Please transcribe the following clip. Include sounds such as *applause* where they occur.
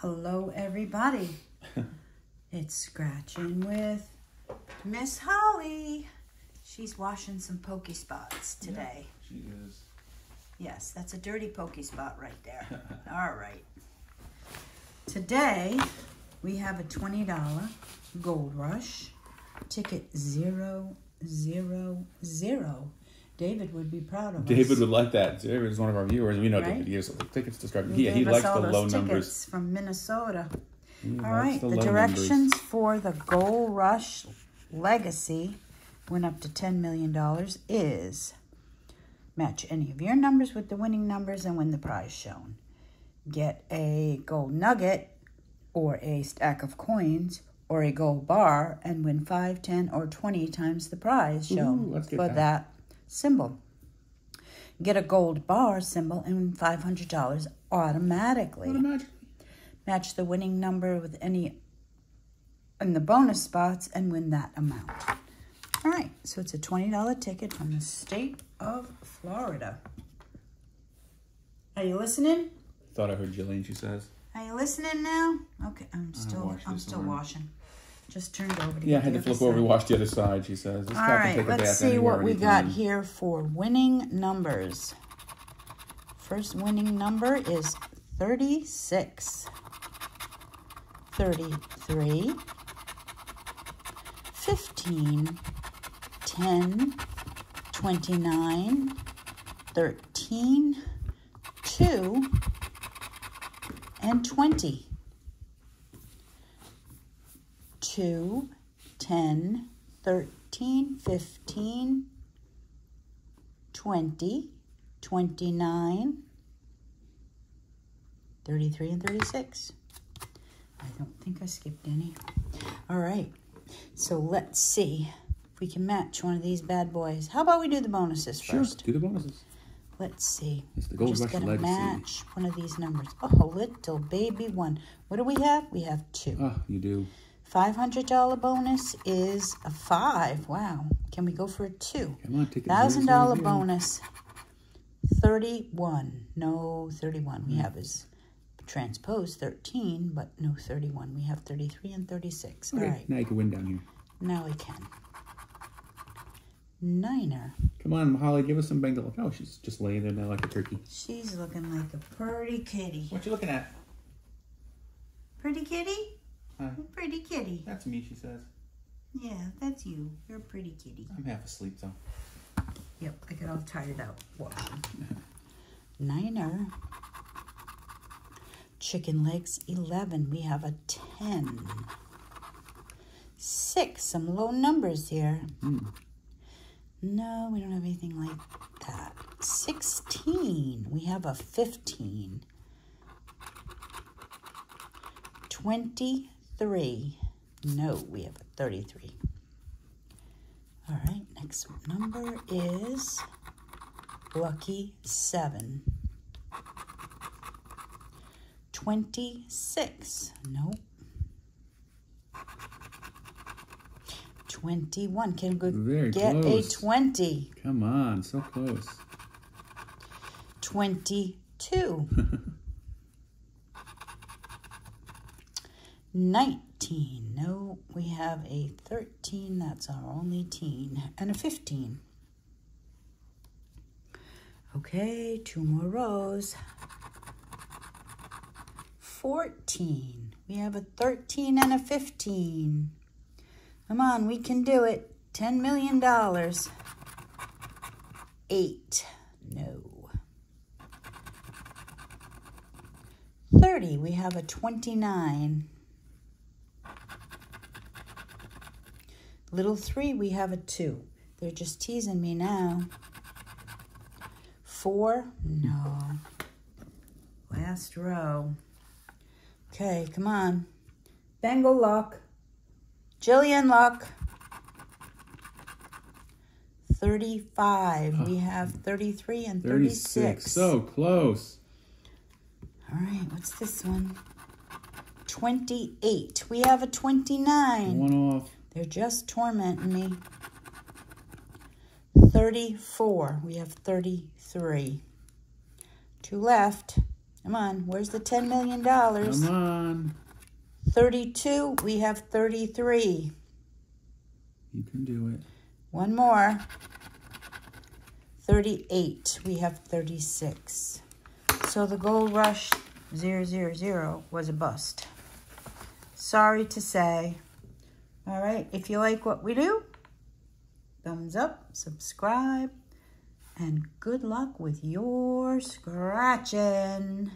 Hello, everybody. *laughs* it's Scratching with Miss Holly. She's washing some pokey spots today. She is. Yes, that's a dirty pokey spot right there. *laughs* All right. Today, we have a $20 Gold Rush ticket zero zero zero. David would be proud of us. David would like that. David is one of our viewers. We know Right? David. He has tickets to start. He He, us likes all the those low tickets numbers. from Minnesota. He All right, the, directions numbers. for the Gold Rush Legacy went up to $10 million is match any of your numbers with the winning numbers and win the prize shown. Get a gold nugget or a stack of coins or a gold bar and win 5, 10, or 20 times the prize shown Ooh, for that. that symbol. Get a gold bar symbol and $500 automatically Automatically. match the winning number with any in the bonus spots and win that amount. All right, so it's a $20 ticket from the state of Florida. Are you listening? Thought I heard Jillian. She says. Are you listening now? Okay, I'm still wash I'm still over. washing. Just turned over to Yeah, I had to flip over wash the other side. She says. This All right, take a let's bath see what we got here for winning numbers. First winning number is 36, 33, 15, 10, 29, 13, 2, and 20. 2, 10, 13, 15, 20, 29, 33, and 36. I don't think I skipped any. All right, so let's see if we can match one of these bad boys. How about we do the bonuses Sure. first? Do the bonuses. Let's see. It's the Gold Just Rush gotta match one of these numbers. Oh, little baby one. What do we have? We have two. Ah, you do. $500 bonus is a five. Wow. Can we go for a two? Come on, take it. Thousand dollar bonus. Thirty-one. No, thirty-one. We have is transpose thirteen, but no thirty-one. We have thirty-three and thirty-six. Okay, All right. now you can win down here. Now we can. Niner. Come on, Holly, give us some. Look, oh, she's just laying there now like a turkey. She's looking like a pretty kitty. What you looking at? Pretty kitty? Hi. Pretty kitty. That's me, she says. Yeah, that's you. You're a pretty kitty. I'm half asleep, though. Yep, I get all tired out. *laughs* Niner. Chicken legs, 11. We have a 10. Six, some low numbers here. Hmm. No, we don't have anything like that. 16. We have a 15. 23. No, we have a 33. All right, next number is lucky 7. 26. Nope. 21. Can we Very get close. a 20? Come on, so close. 22. *laughs* 19. No, we have a 13. That's our only teen. And a 15. Okay, two more rows. 14. We have a 13 and a 15. Come on, we can do it. $10 million. 8. No. 30. We have a 29. Little 3. We have a 2. They're just teasing me now. 4. No. Last row. Okay, come on. Bengal luck. Jillian luck. 35. We have 33 and 36. 36. So close. All right, what's this one? 28. We have a 29. One off. They're just tormenting me. 34. We have 33. Two left. Come on, where's the $10 million? Come on. 32, we have 33. You can do it. One more. 38, we have 36. So the Gold Rush 000 was a bust. Sorry to say. All right, if you like what we do, thumbs up, subscribe, and good luck with your scratching.